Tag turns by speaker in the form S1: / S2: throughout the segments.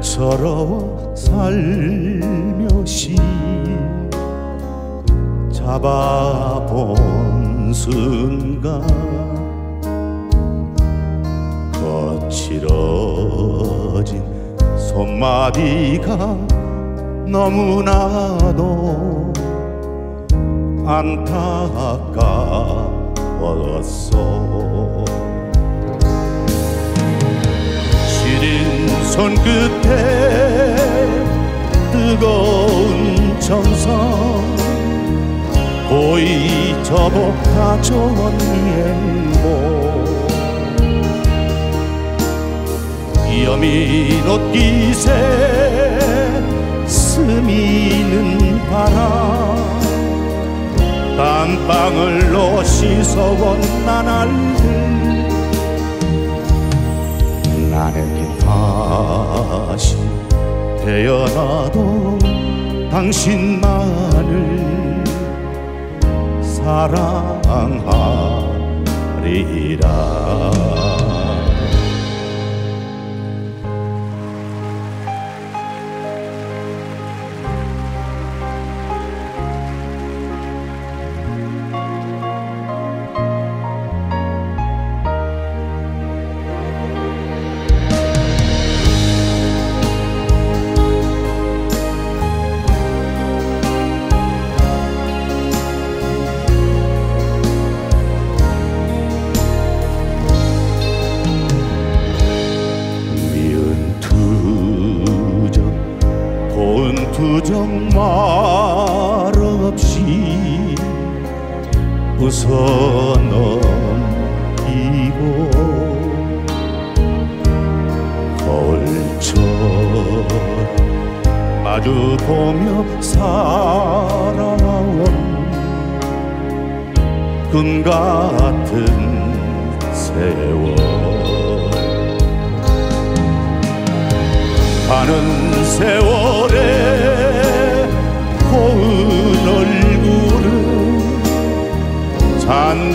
S1: 손 애처로워 살며시 잡아본 순간 거칠어진 손마디가 너무나도 안타까웠어 손끝에 뜨거운 정성 고이 접어 다져온 행복 여민 옷깃에 스미는 바람. 땀방울로 씻어온 나날들 나는 다시 태어나도 당신만을 사랑하리라 투정 말 없이 웃어 넘기고 거울처럼 마주 보며 살아온 꿈 같은 세월. 가는 세월에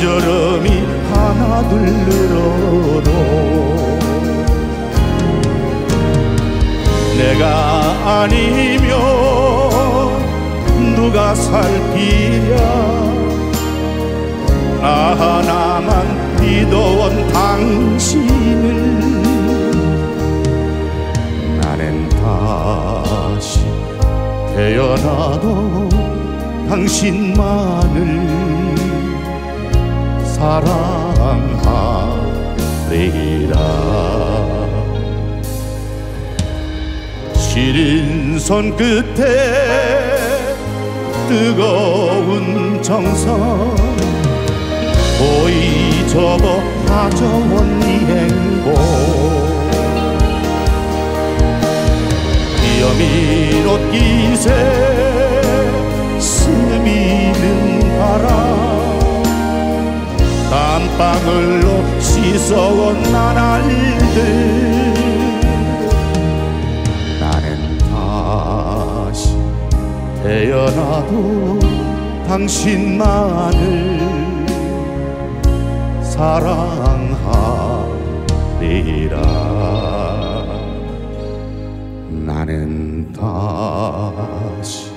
S1: 저름이 하나둘 늘어도 내가 아니면 누가 살피랴? 나 하나만 믿어온 당신을 나는 다시 태어나도 당신만을 사랑하리라 시린 손 끝에 뜨거운 정성. 고이 접어 가져온 이 행복. 여민 옷깃에 스미는 바람 땀방울로 씻어온 나날들. 나는 다시 태어나도 당신만을 사랑하리라. 나는 다시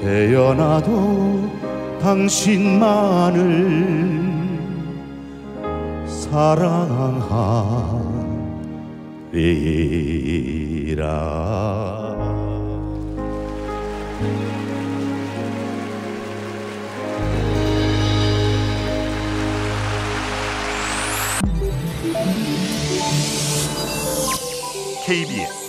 S1: 태어나도 당신만을 사랑하리라. KBS